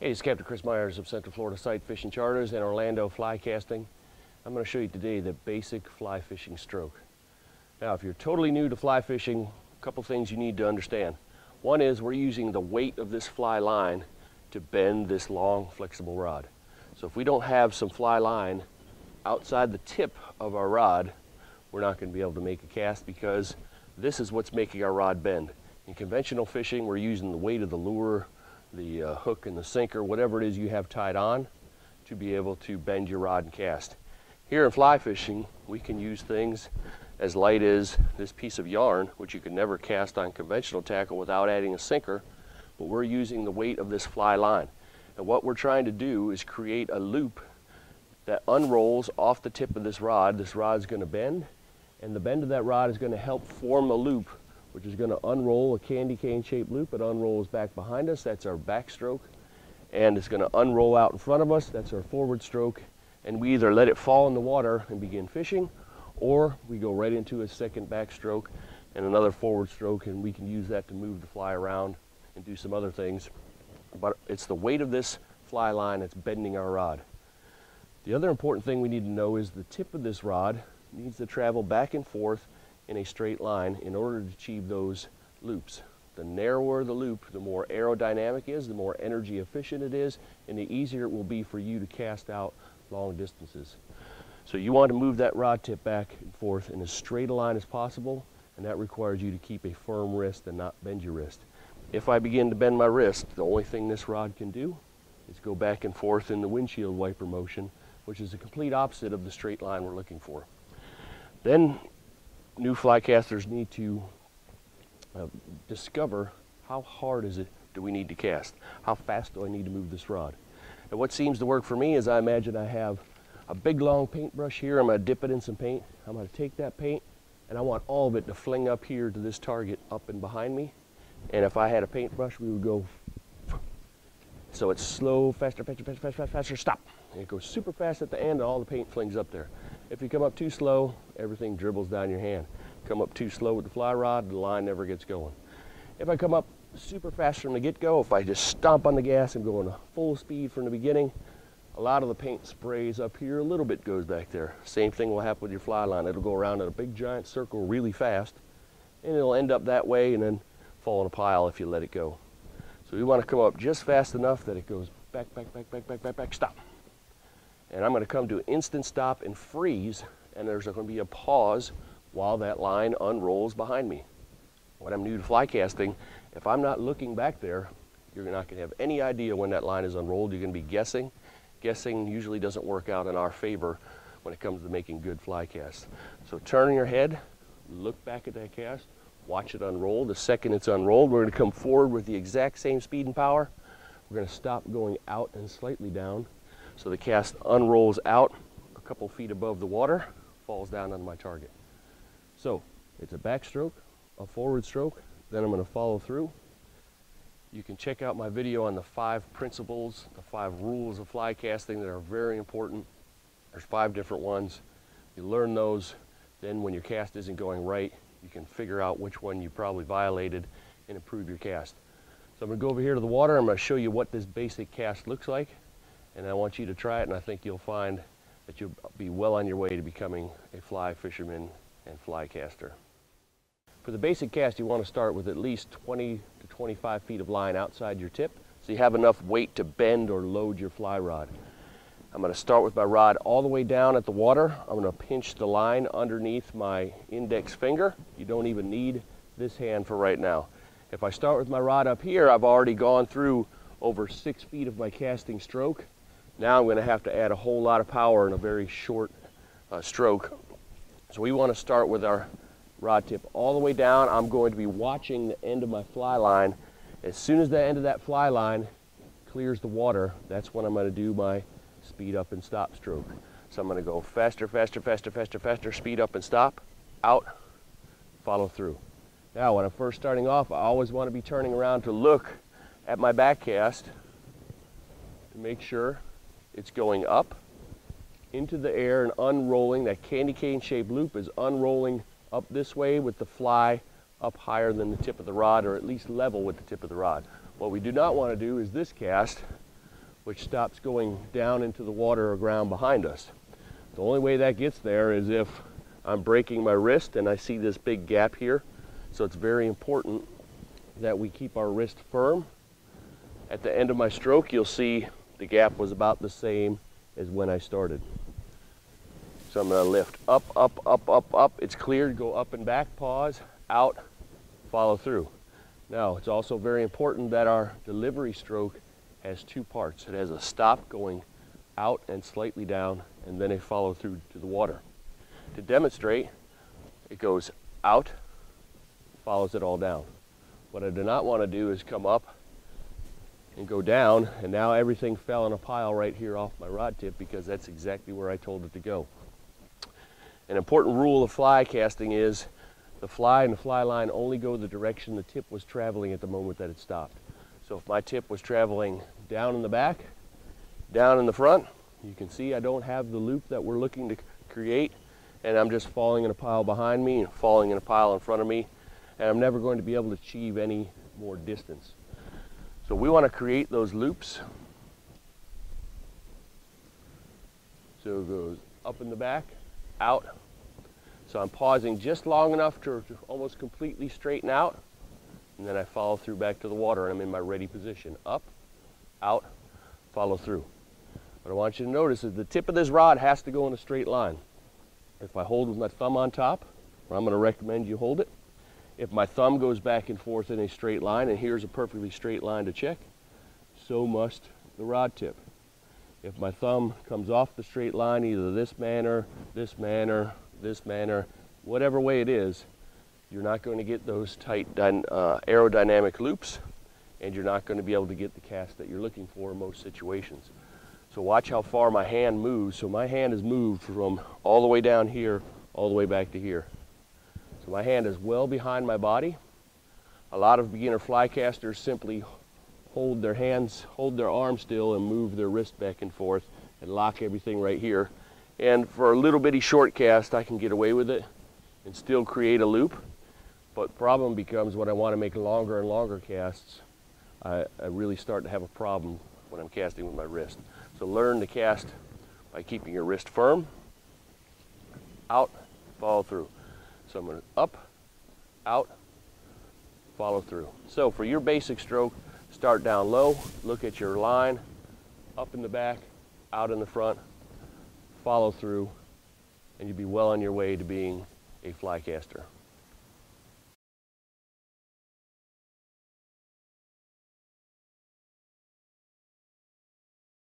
Hey, it's Captain Chris Myers of Central Florida Sight Fishing Charters and Orlando Fly Casting. I'm going to show you today the basic fly fishing stroke. Now, if you're totally new to fly fishing, a couple things you need to understand. One is we're using the weight of this fly line to bend this long flexible rod. So if we don't have some fly line outside the tip of our rod, we're not going to be able to make a cast because this is what's making our rod bend. In conventional fishing, we're using the weight of the lure, the uh, hook and the sinker, whatever it is you have tied on to be able to bend your rod and cast. Here in fly fishing, we can use things as light as this piece of yarn, which you can never cast on conventional tackle without adding a sinker, but we're using the weight of this fly line. And what we're trying to do is create a loop that unrolls off the tip of this rod. This rod is going to bend, and the bend of that rod is going to help form a loop, which is going to unroll a candy cane shaped loop. It unrolls back behind us. That's our backstroke. And it's going to unroll out in front of us. That's our forward stroke. And we either let it fall in the water and begin fishing, or we go right into a second backstroke and another forward stroke, and we can use that to move the fly around and do some other things. But it's the weight of this fly line that's bending our rod. The other important thing we need to know is the tip of this rod needs to travel back and forth in a straight line in order to achieve those loops. The narrower the loop, the more aerodynamic it is, the more energy efficient it is, and the easier it will be for you to cast out long distances. So you want to move that rod tip back and forth in as straight a line as possible, and that requires you to keep a firm wrist and not bend your wrist. If I begin to bend my wrist, the only thing this rod can do is go back and forth in the windshield wiper motion, which is the complete opposite of the straight line we're looking for. Then new fly casters need to uh, discover how hard is it do we need to cast? How fast do I need to move this rod? And what seems to work for me is I imagine I have a big long paintbrush here. I'm to dip it in some paint. I'm to take that paint and I want all of it to fling up here to this target up and behind me. And if I had a paintbrush, we would go so it's slow, faster, faster, faster, faster, faster, stop. And it goes super fast at the end and all the paint flings up there. If you come up too slow, everything dribbles down your hand. Come up too slow with the fly rod, the line never gets going. If I come up super fast from the get-go, if I just stomp on the gas and go in full speed from the beginning, a lot of the paint sprays up here, a little bit goes back there. Same thing will happen with your fly line. It'll go around in a big giant circle really fast, and it'll end up that way and then fall in a pile if you let it go. So we want to come up just fast enough that it goes back, back, back, back, back, back, back, stop. And I'm going to come to an instant stop and freeze, and there's going to be a pause while that line unrolls behind me. When I'm new to fly casting, if I'm not looking back there, you're not going to have any idea when that line is unrolled. You're going to be guessing. Guessing usually doesn't work out in our favor when it comes to making good fly casts. So turn your head, look back at that cast, watch it unroll. The second it's unrolled, we're going to come forward with the exact same speed and power. We're going to stop going out and slightly down. So the cast unrolls out a couple feet above the water, falls down on my target. So it's a backstroke, a forward stroke, then I'm going to follow through. You can check out my video on the five principles, the five rules of fly casting that are very important. There's five different ones. You learn those, then when your cast isn't going right, you can figure out which one you probably violated and improve your cast. So I'm going to go over here to the water. I'm going to show you what this basic cast looks like. And I want you to try it, and I think you'll find that you'll be well on your way to becoming a fly fisherman and fly caster. For the basic cast, you want to start with at least 20 to 25 feet of line outside your tip so you have enough weight to bend or load your fly rod. I'm going to start with my rod all the way down at the water. I'm going to pinch the line underneath my index finger. You don't even need this hand for right now. If I start with my rod up here, I've already gone through over six feet of my casting stroke. Now I'm going to have to add a whole lot of power in a very short uh, stroke. So we want to start with our rod tip all the way down. I'm going to be watching the end of my fly line. As soon as the end of that fly line clears the water, that's when I'm going to do my speed up and stop stroke. So I'm going to go faster, faster, faster, faster, faster, speed up and stop, out, follow through. Now, when I'm first starting off, I always want to be turning around to look at my back cast to make sure it's going up into the air and unrolling. That candy cane shaped loop is unrolling up this way with the fly up higher than the tip of the rod or at least level with the tip of the rod. What we do not want to do is this cast which stops going down into the water or ground behind us. The only way that gets there is if I'm breaking my wrist and I see this big gap here. So it's very important that we keep our wrist firm. At the end of my stroke, you'll see the gap was about the same as when I started. So I'm gonna lift up, up, up, up, up. It's cleared, go up and back, pause, out, follow through. Now, it's also very important that our delivery stroke has two parts. It has a stop going out and slightly down, and then a follow through to the water. To demonstrate, it goes out, follows it all down. What I do not want to do is come up and go down, and now everything fell in a pile right here off my rod tip because that's exactly where I told it to go. An important rule of fly casting is the fly and the fly line only go the direction the tip was traveling at the moment that it stopped. So if my tip was traveling down in the back, down in the front, you can see I don't have the loop that we're looking to create and I'm just falling in a pile behind me and falling in a pile in front of me and I'm never going to be able to achieve any more distance. So we want to create those loops. So it goes up in the back, out. So I'm pausing just long enough to, to almost completely straighten out, and then I follow through back to the water and I'm in my ready position. Up, out, follow through. What I want you to notice is the tip of this rod has to go in a straight line. If I hold with my thumb on top, where I'm going to recommend you hold it. If my thumb goes back and forth in a straight line, and here's a perfectly straight line to check, so must the rod tip. If my thumb comes off the straight line, either this manner, this manner, this manner, whatever way it is, you're not going to get those tight uh, aerodynamic loops, and you're not going to be able to get the cast that you're looking for in most situations. So watch how far my hand moves. So my hand is moved from all the way down here, all the way back to here. My hand is well behind my body. A lot of beginner fly casters simply hold their hands, hold their arm still and move their wrist back and forth and lock everything right here. And for a little bitty short cast, I can get away with it and still create a loop. But problem becomes when I want to make longer and longer casts, I, I really start to have a problem when I'm casting with my wrist. So learn to cast by keeping your wrist firm, out, follow through. So I'm going to up, out, follow through. So for your basic stroke, start down low, look at your line, up in the back, out in the front, follow through, and you'll be well on your way to being a fly caster.